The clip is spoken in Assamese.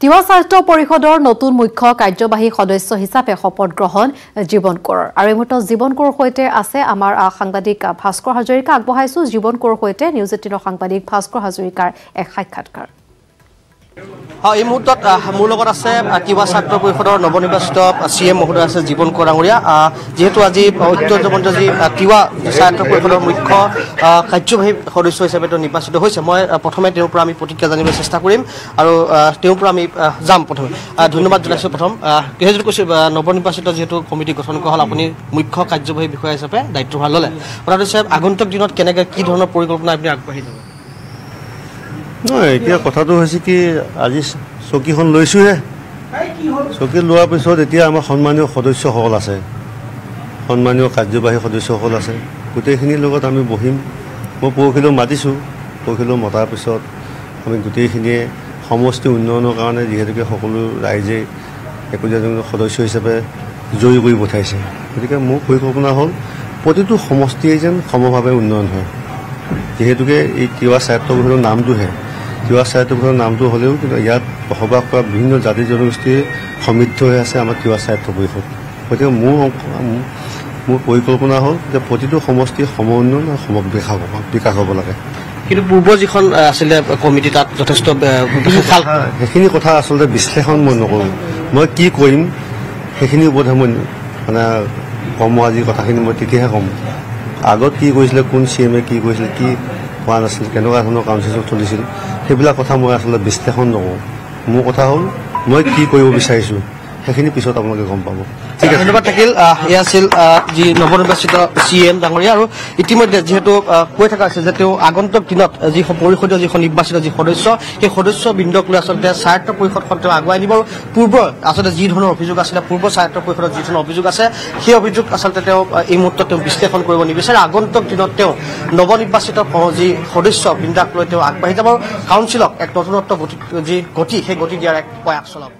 তিৱা স্বাস্থ্য পৰিষদৰ নতুন মুখ্য কাৰ্যবাহী সদস্য হিচাপে শপত গ্ৰহণ জীৱন কৰৰ আৰু এই মুহূৰ্তত জীৱন কৌৰৰ সৈতে আছে আমাৰ সাংবাদিক ভাস্কৰ হাজৰিকা। আগবঢ়াইছো জীৱন কৌৰৰ সৈতে নিউজ এইটিনৰ সাংবাদিক ভাস্কৰ হাজৰিকাৰ এক সাক্ষাৎকাৰ। হয় এই মুহূৰ্তত মোৰ লগত আছে তিৱা ছাত্ৰ পৰিষদৰ নৱনিৰ্বাচিত চি এম মহোদয় আছে জীৱন কোঁৱৰ ডাঙৰীয়া যিহেতু আজি ঐতিহ্যমন্ত যি তিৱা ছাত্ৰ পৰিষদৰ মুখ্য কাৰ্যবাহী সদস্য হিচাপে তেওঁ নিৰ্বাচিত হৈছে মই প্ৰথমে তেওঁৰ পৰা আমি প্ৰতিক্ৰিয়া জানিবলৈ চেষ্টা কৰিম আৰু তেওঁৰ পৰা আমি যাম প্ৰথমে। ধন্যবাদ জনাইছোঁ প্ৰথম। যিহেতু কৈছোঁ নৱনিৰ্বাচিত যিহেতু কমিটি গঠন কৰা হ'ল আপুনি মুখ্য কাৰ্যবাহী বিষয়া হিচাপে দায়িত্বভাৰ ল'লে। হৈছে আগন্তুক দিনত কেনেকৈ কি ধৰণৰ পৰিকল্পনা আপুনি আগবাঢ়ি যাব? নহয় এতিয়া কথাটো হৈছে কি আজি চকীখন লৈছোঁহে। চকী লোৱাৰ পিছত এতিয়া আমাৰ সন্মানীয় সদস্যসকল আছে। সন্মানীয় কাৰ্যবাহী সদস্যসকল আছে। গোটেইখিনিৰ লগত আমি বহিম। মই পৰহিলেও মাতিছোঁ। পৰহিলেও মতাৰ পিছত আমি গোটেইখিনিয়ে সমষ্টি উন্নয়নৰ কাৰণে যিহেতুকে সকলো ৰাইজে একোজন সদস্য হিচাপে জয়ী কৰি পঠাইছে। গতিকে মোৰ পৰিকল্পনা হ'ল প্ৰতিটো সমষ্টিয়ে যেন সমভাৱে উন্নয়ন হয়। যিহেতুকে এই তিৱা স্বায়ত্ব নামটোহে তিৱা পৰিষদৰ নামটো হ'লেও কিন্তু ইয়াত বসবাস কৰা বিভিন্ন জাতি জনগোষ্ঠীয়ে সমৃদ্ধ হৈ আছে আমাৰ তিৱা স্বায়ত্ব পৰিষদ। গতিকে মোৰ মোৰ পৰিকল্পনা হ'ল যে প্ৰতিটো সমষ্টিৰ সম উন্নয়ন আৰু সম বিকাশ হ'ব বিকাশ হ'ব লাগে। কিন্তু পূৰ্ব যিখন আছিলে কমিটি তাত যথেষ্ট সেইখিনি কথা আচলতে বিশ্লেষণ মই নকৰোঁ। মই কি কৰিম সেইখিনিৰ ওপৰতহে মই মানে কম আজি কথাখিনি মই তেতিয়াহে ক'ম। আগত কি কৰিছিলে কোন চি এমে কি কৰিছিলে কি হোৱা নাছিল কেনেকুৱা ধৰণৰ কাউন্সিল চলিছিল সেইবিলাক কথা মই আচলতে বিশ্লেষণ নকৰোঁ। মোৰ কথা হ'ল মই কি কৰিব বিচাৰিছোঁ সেইখিনি পিছত আপোনালোকে গম পাব। আছে। ধন্যবাদ থাকিল। এয়া আছিল যি নৱনিৰ্বাচিত চি এম ডাঙৰীয়া আৰু ইতিমধ্যে যিহেতু কৈ থকা হৈছে যে তেওঁ আগন্তুক দিনত যি পৰিষদীয় যিখন নিৰ্বাচিত যি সদস্য সেই সদস্যবৃন্দক লৈ আচলতে স্বায়ত্ব পৰিষদখন তেওঁ আগুৱাই নিব আৰু পূৰ্বৰ আচলতে যি ধৰণৰ অভিযোগ আছিলে পূৰ্ব স্বায়ত্ব পৰিষদৰ যি ধৰণৰ অভিযোগ আছে সেই অভিযোগ আচলতে তেওঁ এই মুহূৰ্তত তেওঁ বিশ্লেষণ কৰিব নিবিচাৰে। আগন্তুক দিনত তেওঁ নৱনিৰ্বাচিত যি সদস্য বৃন্দাক লৈ তেওঁ আগবাঢ়ি যাব আৰু কাউন্সিলক এক নতুনত্ব যি গতি সেই গতি দিয়াৰ এক প্ৰয়াস চলাব।